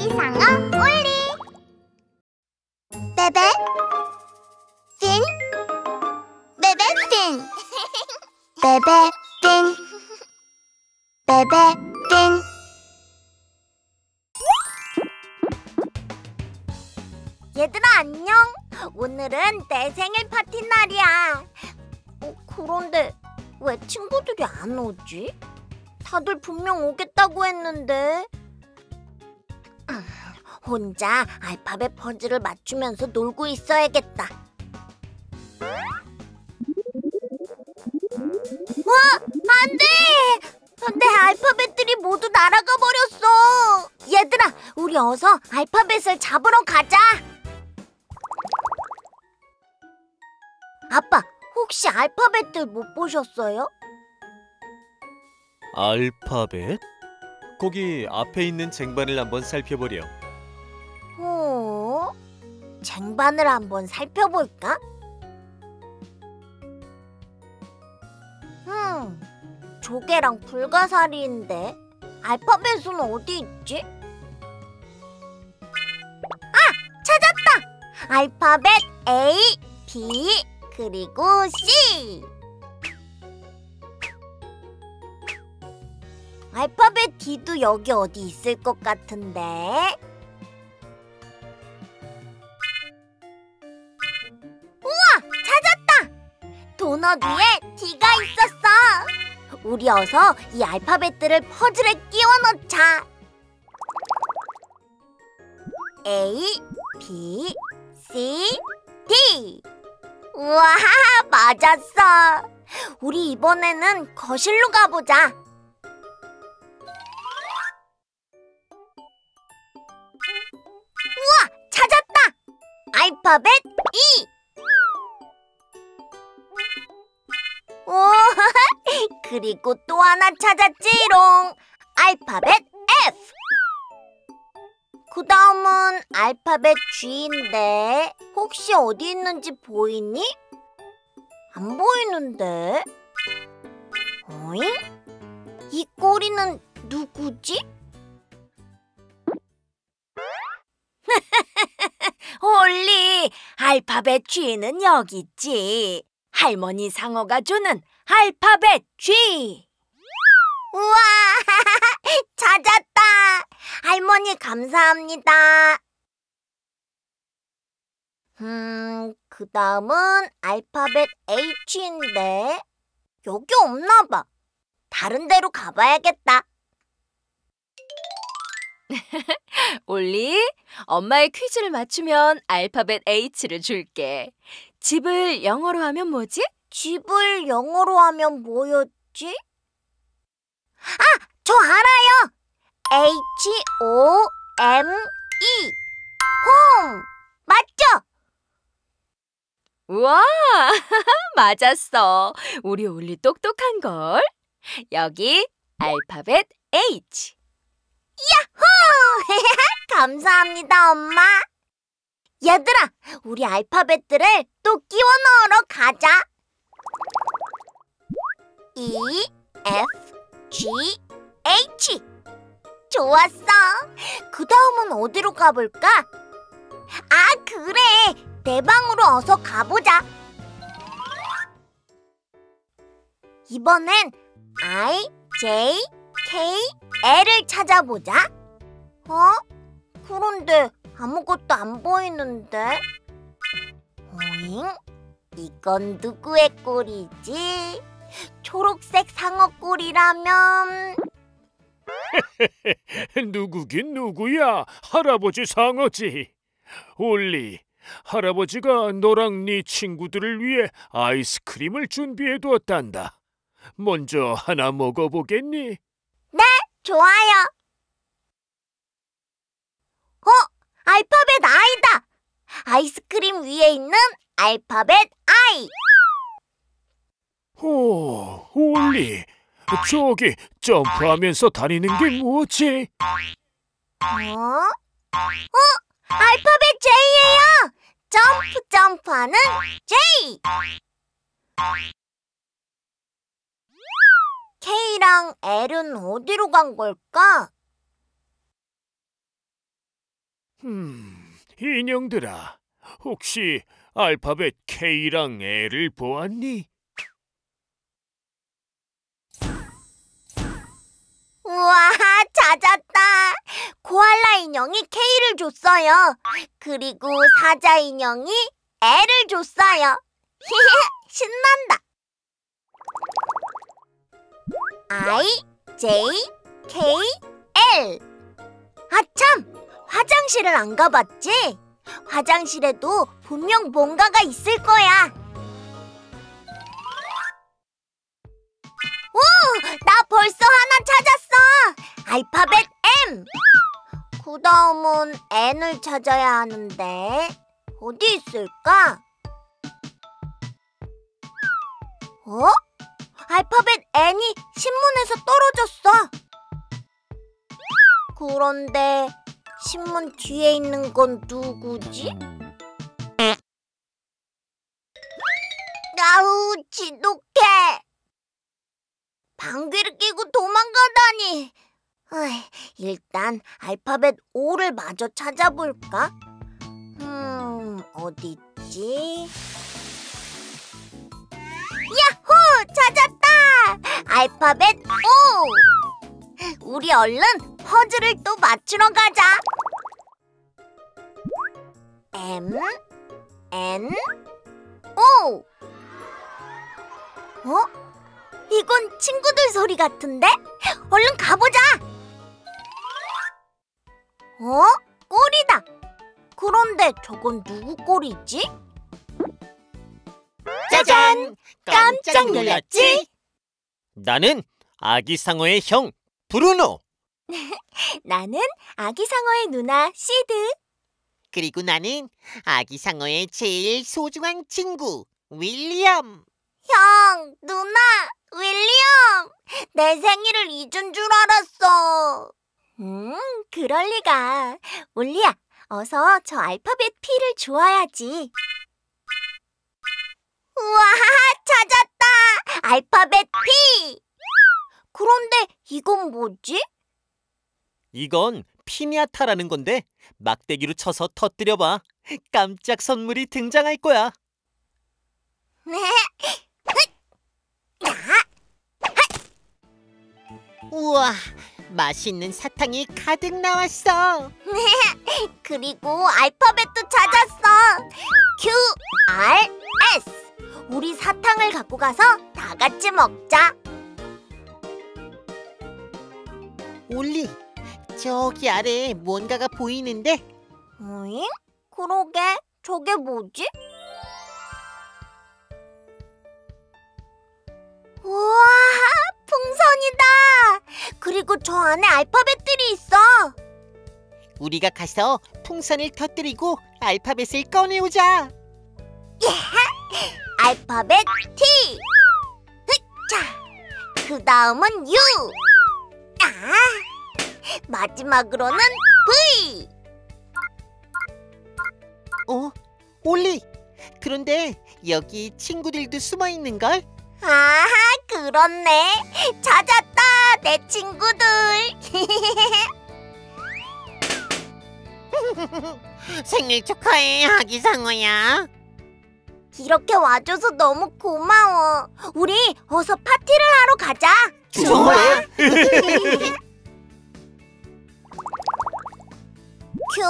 아기상어 올리 베베 핀 베베 핀 베베 핀 베베 핀 얘들아 안녕. 오늘은 내 생일 파티 날이야. 어, 그런데 왜 친구들이 안 오지? 다들 분명 오겠다고 했는데. 음, 혼자 알파벳 퍼즐을 맞추면서 놀고 있어야겠다. 와, 안 돼! 내 알파벳들이 모두 날아가 버렸어. 얘들아, 우리 어서 알파벳을 잡으러 가자. 아빠, 혹시 알파벳들 못 보셨어요? 알파벳? 거기 앞에 있는 쟁반을 한번 살펴보렴. 어? 쟁반을 한번 살펴볼까? 음, 조개랑 불가사리인데 알파벳은 어디 있지? 아, 찾았다! 알파벳 A, B, 그리고 C. 알파벳 D도 여기 어디 있을 것 같은데. 도넛 위에 D가 있었어. 우리 어서 이 알파벳들을 퍼즐에 끼워 넣자. A, B, C, D. 우와, 맞았어. 우리 이번에는 거실로 가보자. 우와, 찾았다. 알파벳 E. 그리고 또 하나 찾았지롱. 알파벳 F. 그 다음은 알파벳 G인데 혹시 어디 있는지 보이니? 안 보이는데. 어잉? 이 꼬리는 누구지? 올리, 알파벳 G는 여기 있지. 할머니 상어가 주는 알파벳 G. 우와, 찾았다. 할머니 감사합니다. 음, 그 다음은 알파벳 H인데 여기 없나 봐. 다른 데로 가봐야겠다. 올리, 엄마의 퀴즈를 맞추면 알파벳 H를 줄게. 집을 영어로 하면 뭐지? 집을 영어로 하면 뭐였지? 아, 저 알아요. H O M E. 홈. 맞죠? 우와, 맞았어. 우리 올리 똑똑한 걸. 여기 알파벳 H. 감사합니다, 엄마. 얘들아, 우리 알파벳들을 또 끼워 넣으러 가자. E, F, G, H. 좋았어. 그 다음은 어디로 가볼까? 아, 그래. 내 방으로 어서 가보자. 이번엔 I, J, K, L을 찾아보자. 어? 그런데 아무것도 안 보이는데? 어잉? 이건 누구의 꼴이지? 초록색 상어 꼴이라면 누구긴 누구야? 할아버지 상어지. 올리, 할아버지가 너랑 네 친구들을 위해 아이스크림을 준비해 두었단다. 먼저 하나 먹어보겠니? 좋아요. 어? 알파벳 I다. 아이스크림 위에 있는 알파벳 I. 오, 올리, 저기 점프하면서 다니는 게 뭐지? 어? 어? 알파벳 J예요. 점프 점프하는 J. K랑 L은 어디로 간 걸까? 음, 인형들아, 혹시 알파벳 K랑 L을 보았니? 우와, 찾았다. 코알라 인형이 K를 줬어요. 그리고 사자 인형이 L을 줬어요. 신난다. I, J, K, L. 아참, 화장실을 안 가봤지? 화장실에도 분명 뭔가가 있을 거야. 오, 나 벌써 하나 찾았어. 알파벳 M. 그 다음은 N을 찾아야 하는데 어디 있을까? 어? 알파벳 N이 신문에서 떨어졌어. 그런데 신문 뒤에 있는 건 누구지? 아우, 지독해. 방귀를 끼고 도망가다니. 어이, 일단 알파벳 O를 마저 찾아볼까? 음, 어디 있지? 야호! 찾았다! 알파벳 O! 우리 얼른 퍼즐을 또 맞추러 가자. M, N, O. 어? 이건 친구들 소리 같은데? 얼른 가보자! 어? 꼬리다! 그런데 저건 누구 꼬리지? 짜잔! 깜짝 놀랐지? 나는 아기 상어의 형 브루노. 나는 아기 상어의 누나 시드. 그리고 나는 아기 상어의 제일 소중한 친구 윌리엄. 형, 누나, 윌리엄! 내 생일을 잊은 줄 알았어. 음, 그럴 리가. 올리야, 어서 저 알파벳 P를 주어야지. 우와, 찾았다! 알파벳 P! 그런데 이건 뭐지? 이건 피니아타라는 건데 막대기로 쳐서 터뜨려 봐. 깜짝 선물이 등장할 거야. 우와, 맛있는 사탕이 가득 나왔어. 그리고 알파벳도 찾았어. Q, R, S. 우리 사탕을 갖고 가서 다 같이 먹자. 올리, 저기 아래에 뭔가가 보이는데 응? 그러게, 저게 뭐지? 우와, 풍선이다! 그리고 저 안에 알파벳들이 있어. 우리가 가서 풍선을 터뜨리고 알파벳을 꺼내오자. 알파벳 T. 자, 그 다음은 U. 아, 마지막으로는 V. 어? 올리, 그런데 여기 친구들도 숨어 있는 걸? 아, 그렇네. 찾았다, 내 친구들. 생일 축하해, 아기 상어야. 이렇게 와줘서 너무 고마워. 우리 어서 파티를 하러 가자. 좋아. Q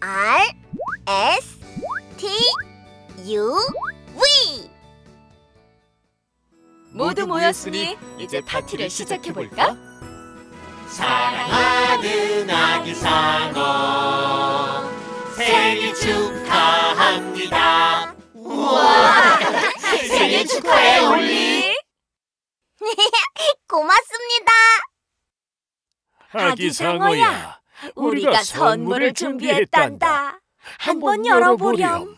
R S T U V 모두 모였으니 이제 파티를 시작해 볼까? 사랑하는 아기 상어 생일 축하합니다. 우와, 생일 축하해 올리. 고맙습니다. 아기 상어야, 우리가 선물을 준비했단다. 한번 열어보렴.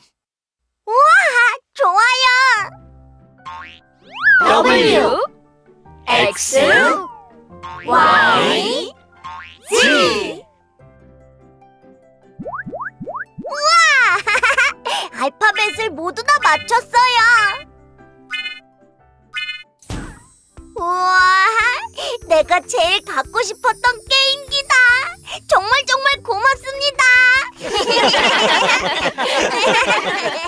좋아요. W X Y Z 알파벳을 모두 다 맞췄어요. 우와, 내가 제일 갖고 싶었던 게임기다. 정말 정말 고맙습니다.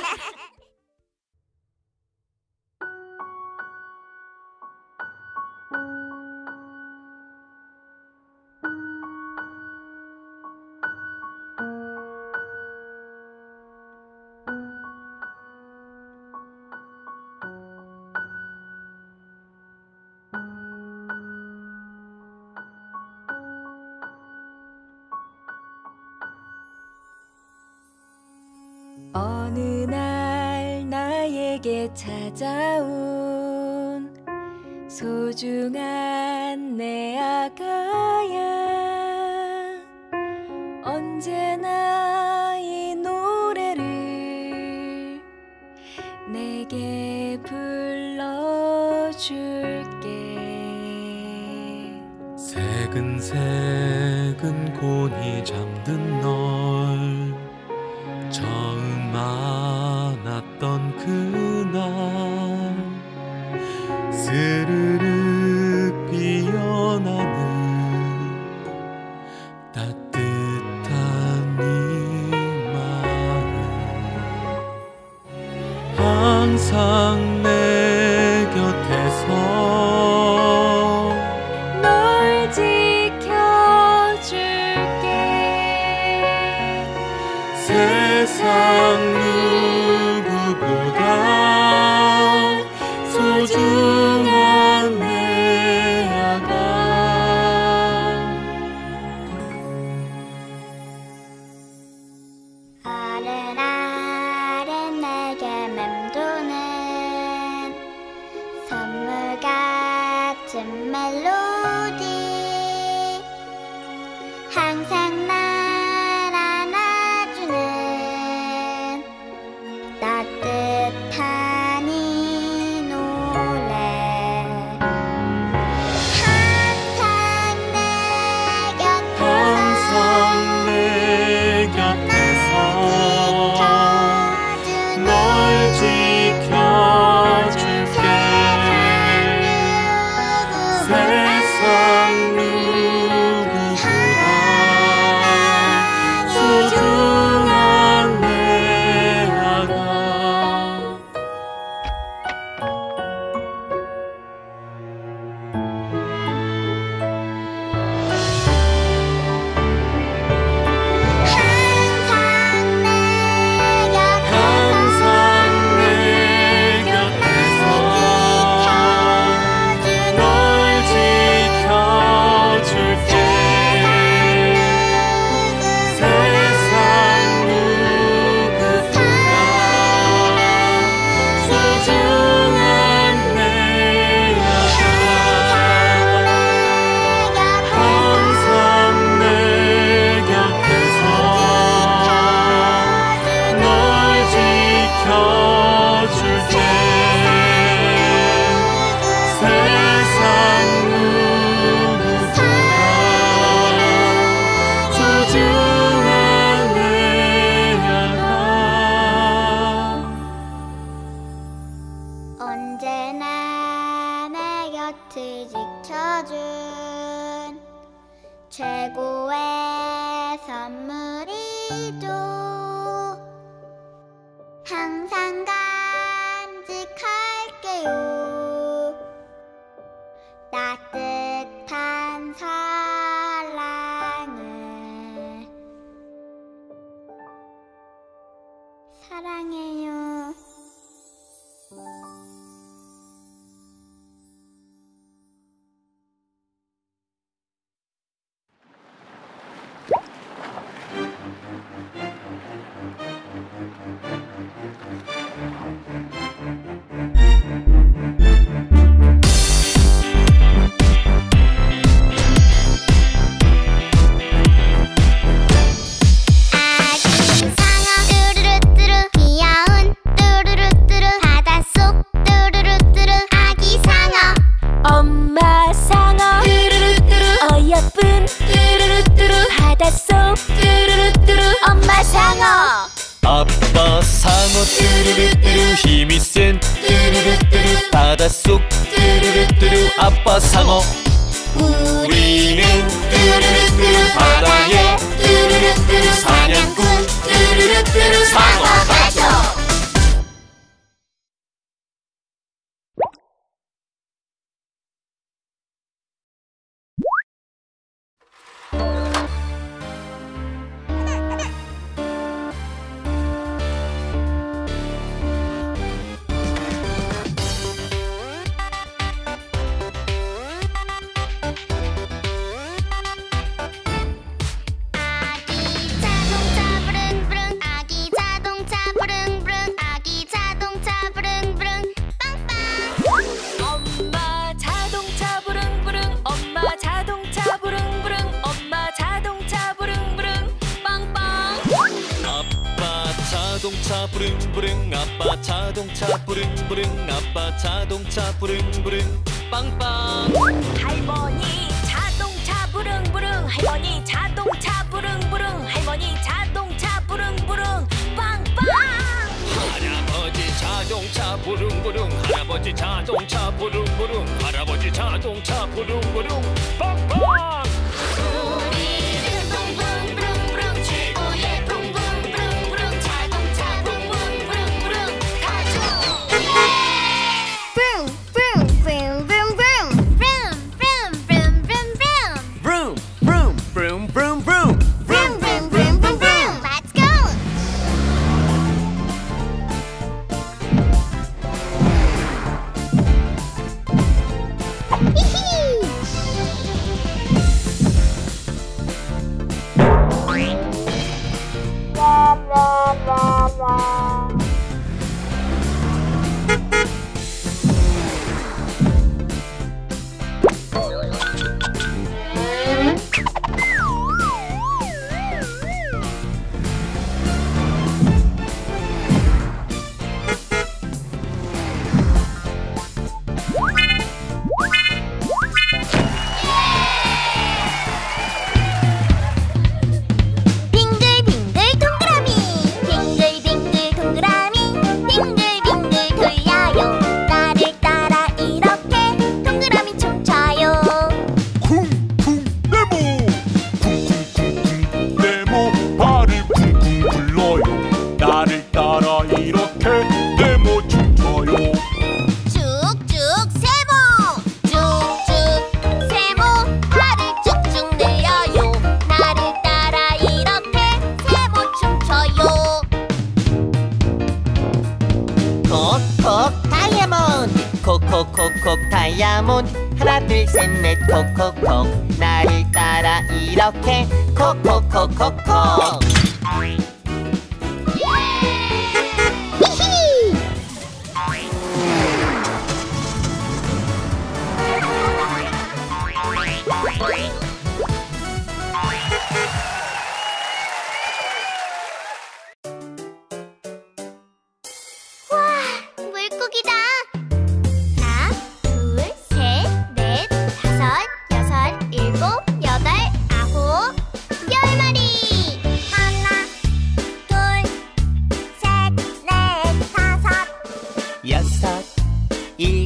내게 불러줄게. 새근새근 곤히 잠든 너. 부릉부릉 아빠 자동차. 부릉부릉 아빠 자동차. 부릉부릉 빵빵. 할머니 자동차 부릉부릉. 할머니 자동차 부릉부릉. 할머니 자동차 부릉부릉. 빵빵! 할아버지 자동차 부릉부릉. 할아버지 자동차 부릉부릉. 할아버지 자동차 부릉부릉. 빵빵!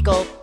legal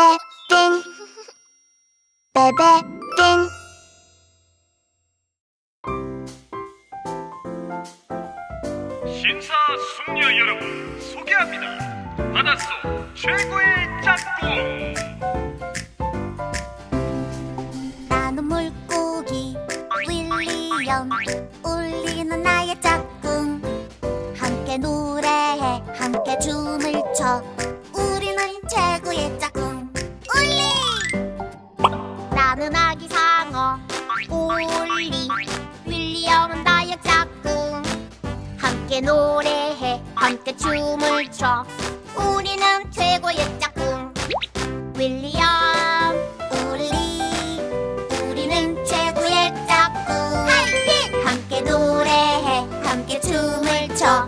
베베 띵 베베 띵 신사 숙녀 여러분 소개합니다. 바닷속 최고의 짝꿍. 나는 물고기 윌리엄 울리는 나의 짝꿍. 함께 노래해 함께 춤을 춰. 롤리. 윌리엄은 나의 짝꿍 함께 노래해 함께 춤을 춰. 우리는 최고의 짝꿍 윌리엄 롤리. 우리는 최고의 짝꿍 함께 노래해 함께 춤을 춰.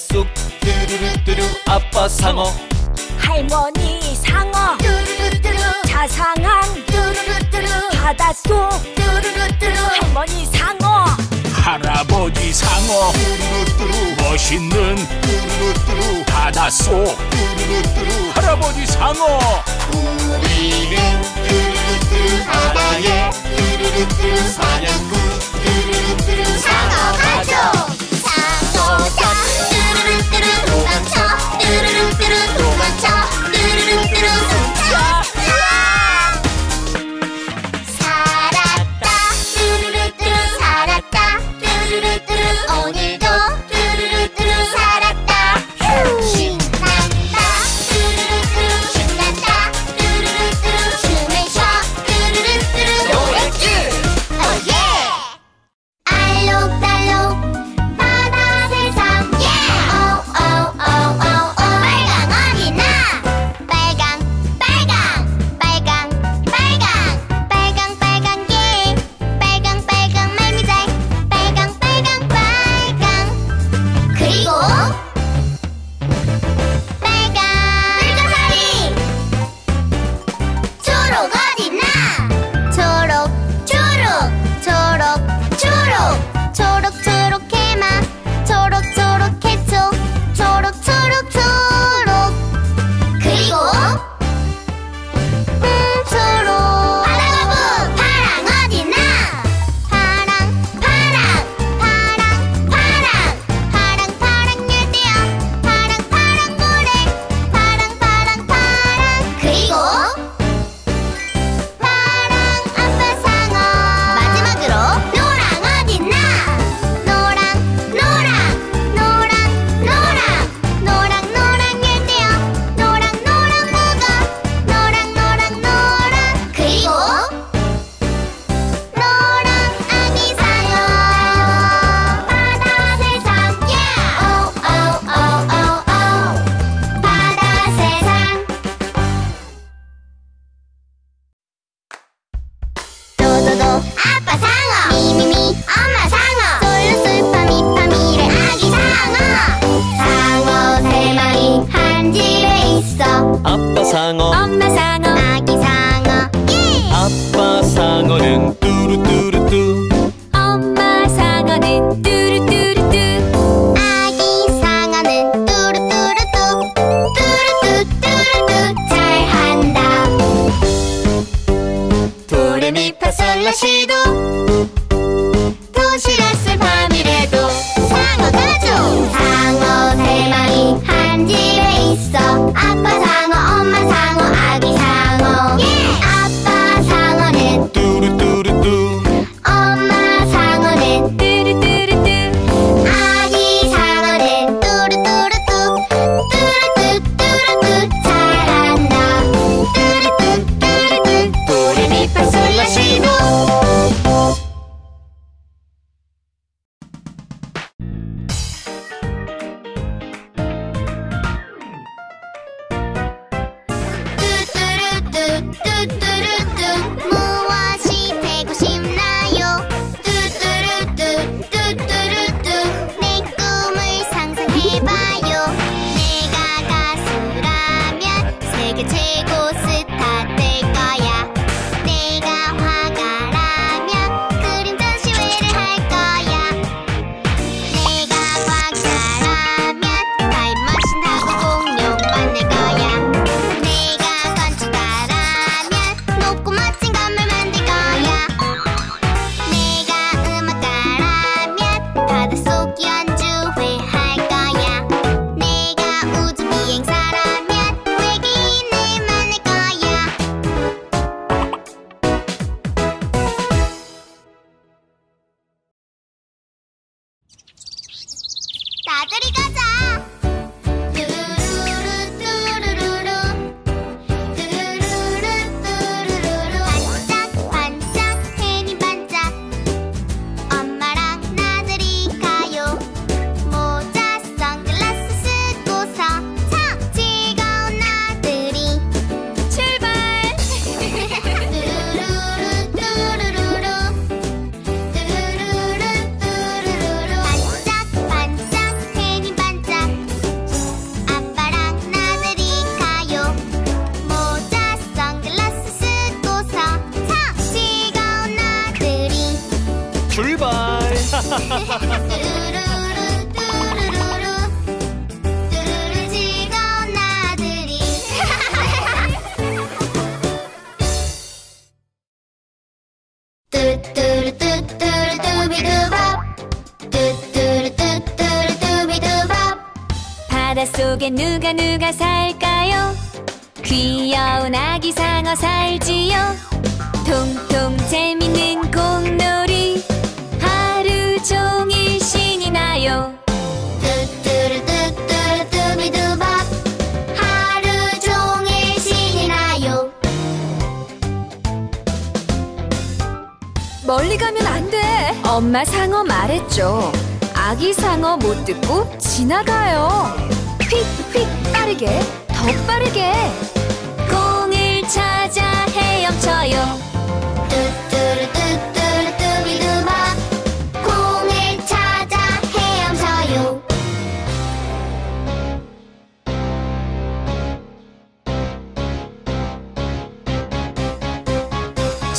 쑥. 두루루뚜루 아빠 상어. 할머니 상어. 뚜루루뚜루. 자상한 뚜루루뚜루. 바닷속. 뚜루루뚜루. 할머니 상어. 할아버지 상어. 뚜루루뚜루. 멋있는 뚜루루뚜루 바닷속. 뚜루루뚜루. 할아버지 상어. 우리는 뚜루루뚜루 바다에 뚜루루뚜루 사냥꾼. 뚜루루뚜루 상어 가족. 뚜루룽 뚜루 도망쳐. 뚜루룽 뚜루 훔쳐. ラシド Satérica. 안 돼! 엄마 상어 말했죠. 아기 상어 못 듣고 지나가요. 휙, 휙, 빠르게, 더 빠르게. 공을 찾아 헤엄쳐요. 뚜뚜루뚜뚜루뚜비두마 공을 찾아 헤엄쳐요.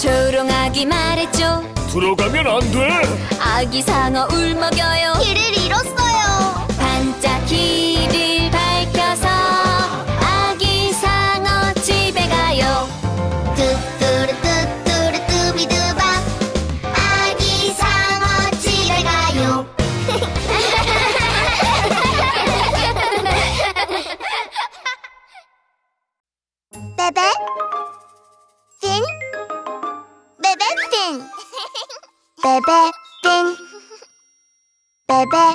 조롱하기 말했죠. 들어가면 안 돼. 아기 상어 울먹여요. Bebe, ding. Bebe,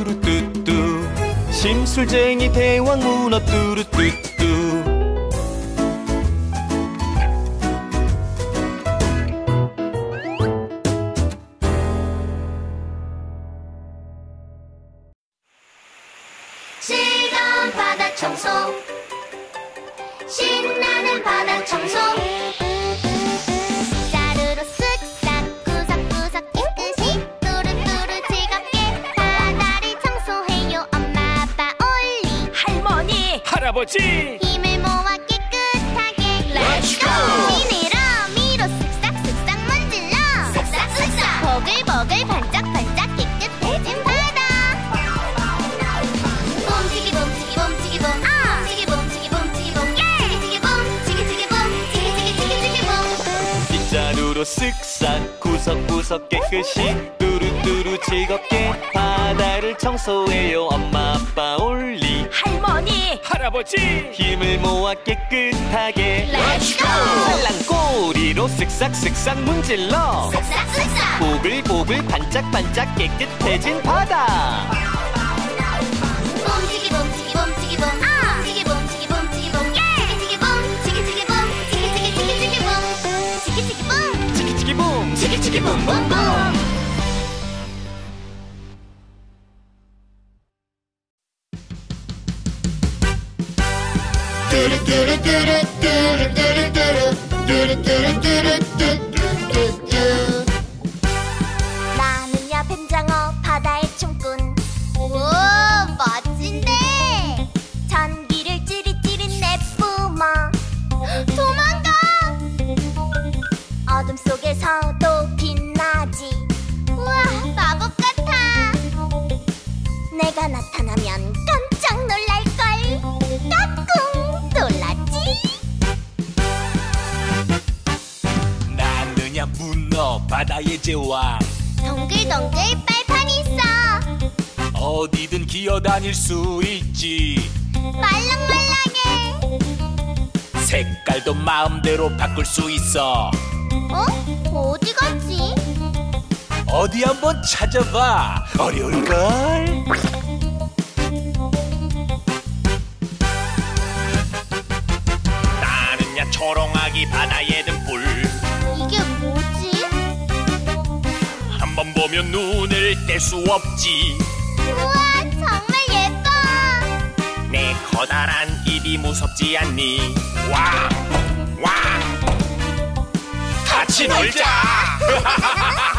뚜루뚜뚜. 심술쟁이 대왕 문어 뚜루뚜뚜. 쓱싹 문질러. 쓱싹쓱싹 보글보글 반짝반짝 깨끗해진 바다. 봄치기 봄치기 봄치기 봄 치기 봄치기 봄치기 봄 치기치기 봄 치기치기 봄 치기치기 치기치기 봄 치기치기 봄 치기치기 봄 치기치기 봄봄봄 뚜루뚜루뚜루뚜루뚜루뚜루 뚜루뚜루뚜루. 제왕 덩글덩글 빨판이 있어 어디든 기어다닐 수 있지 말랑말랑해 색깔도 마음대로 바꿀 수 있어 어? 어디 갔지? 어디 한번 찾아봐 어려울걸? 수 없지. 우와 정말 예뻐. 내 커다란 입이 무섭지 않니? 와와. 같이 놀자.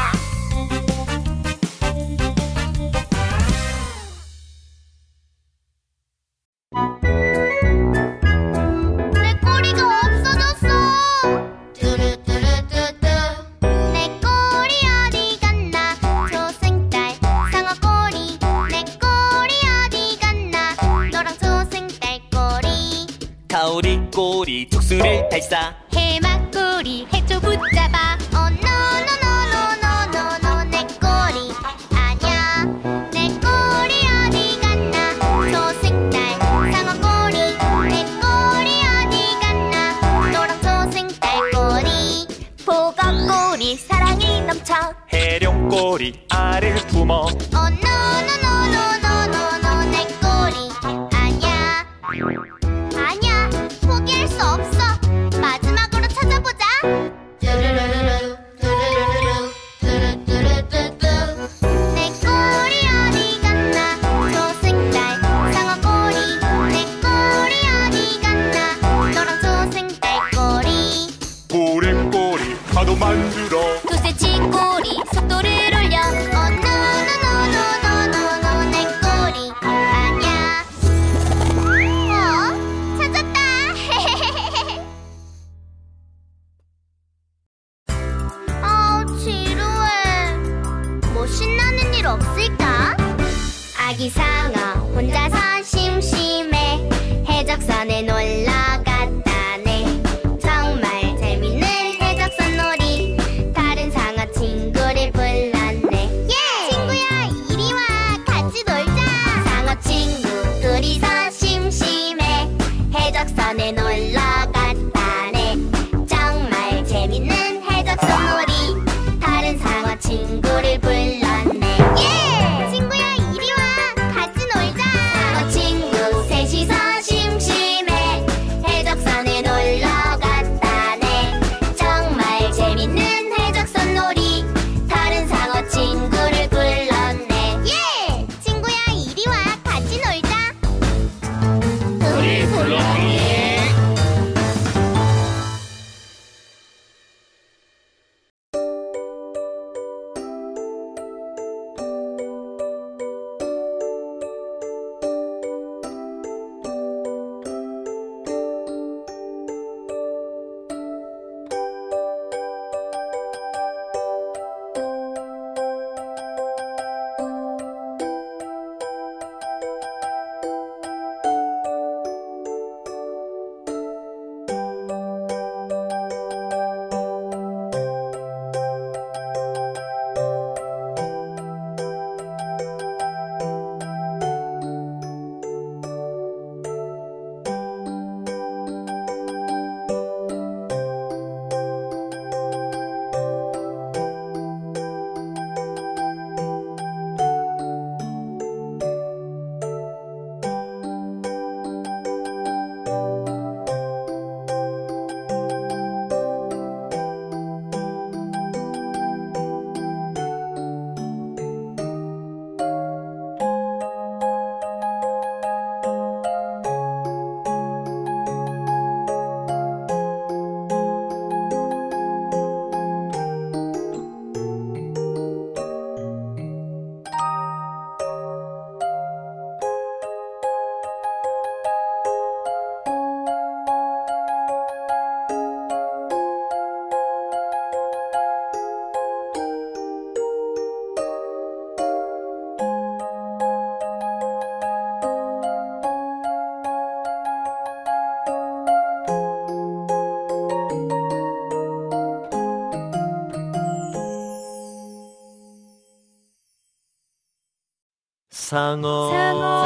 상어. 상어.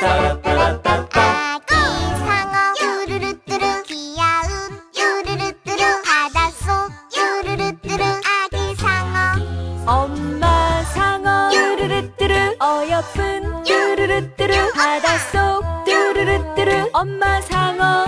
따라따라따따. 아기 상어. 유르르뚜루. 귀여운 유르르뚜루. 바닷속 유르르뚜루. 아기 상어. 엄마 상어. 뚜루루뚜루. 어여쁜 뚜루루뚜루. 바닷속 뚜루루뚜루. 엄마 상어.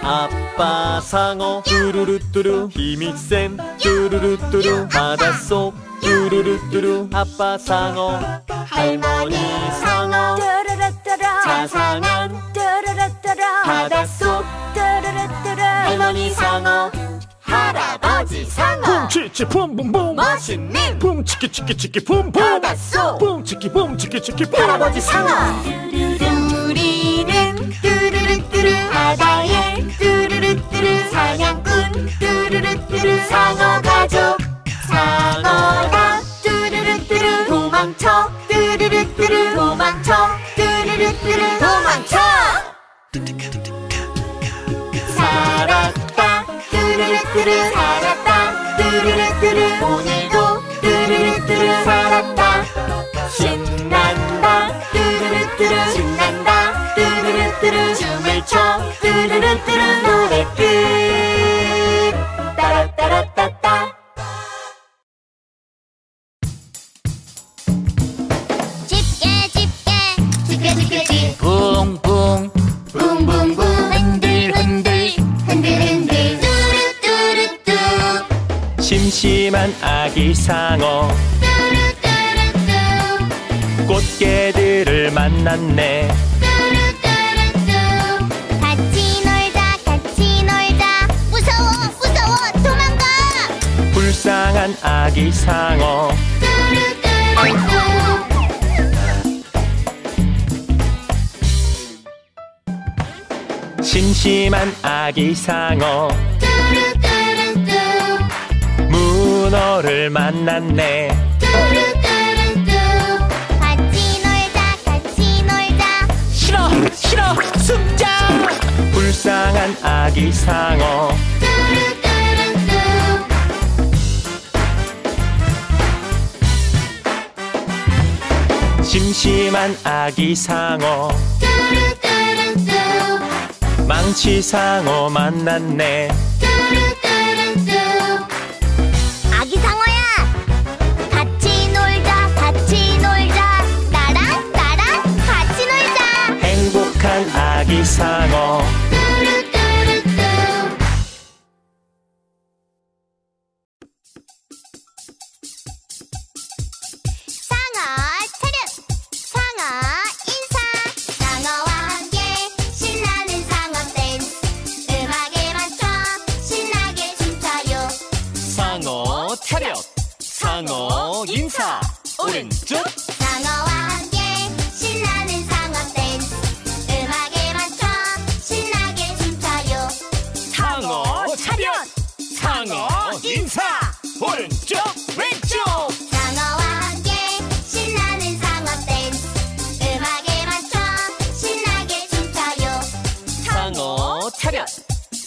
아빠 상어. 뚜루루뚜루. 힘이 센 뚜루루뚜루. 바닷속 뚜루루뚜루. 아빠 상어 할머니 상어. 뚜루루뚜루. 자상한 뚜루루뚜루. 바닷속. 뚜루루뚜루. 할머니 상어. 할아버지 상어. 치치 붐붐붐 멋있는 붐치키 치키 치키 붐붐 바닷속. 붐치키 붐치키 치키 붐 할아버지 상어. 우리는 뚜루루뚜루. 바다의 뚜루루뚜루 사냥꾼. 뚜루루뚜루. 상어 가족. 상어다 뚜 살았다. 뚜루루뚜루 살았다. 뚜루루뚜루 오늘도 뚜루루뚜루 살았다. 신난다. 뚜루루뚜루 신난다. 뚜루루뚜루 춤을 춰. 뚜루루뚜루 심심한 아기 상어. 꽃게들을 만났네. 같이 놀자 같이 놀자. 무서워 무서워 도망가. 불쌍한 아기 상어. 심심한 아기 상어 문어를 만났네. 뚜루뚜루뚜 같이 놀자 같이 놀자 싫어 싫어 숨자. 불쌍한 아기 상어. 심심한 아기 상어. 뚜루뚜루뚜 망치 상어 만났네 행복한 아기 상어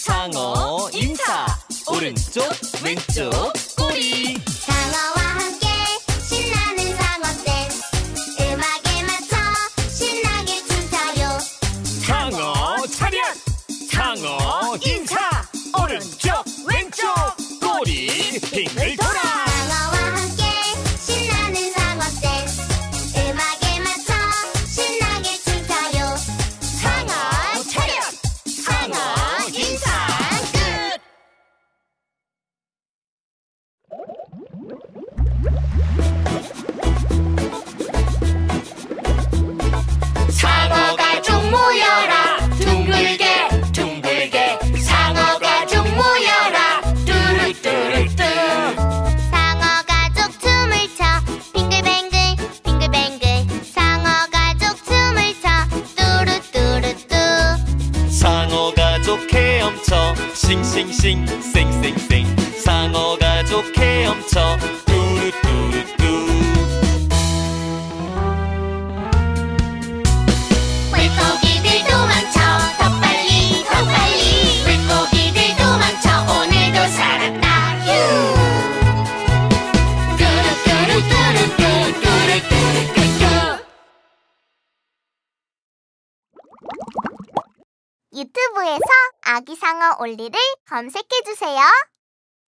상어 인사 오른쪽 왼쪽 꼬리. 상어와 올리를 검색해주세요.